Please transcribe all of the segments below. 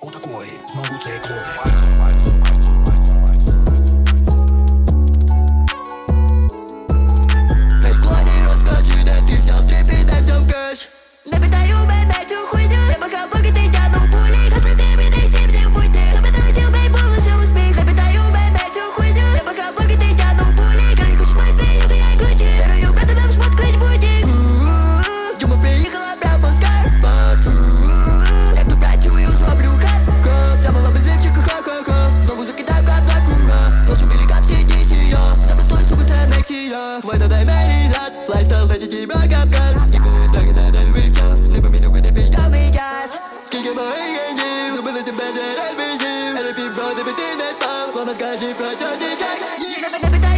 Отакої знову цей клуб. Вроде бы ты металл, помогай же против тебя Я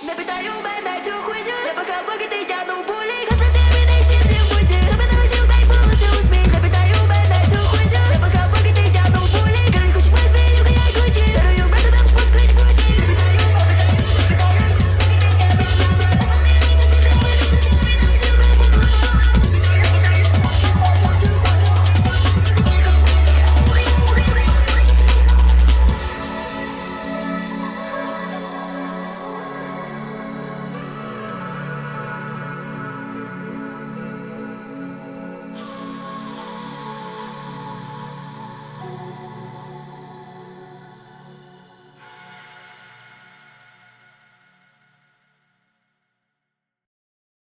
Maybe that you made me do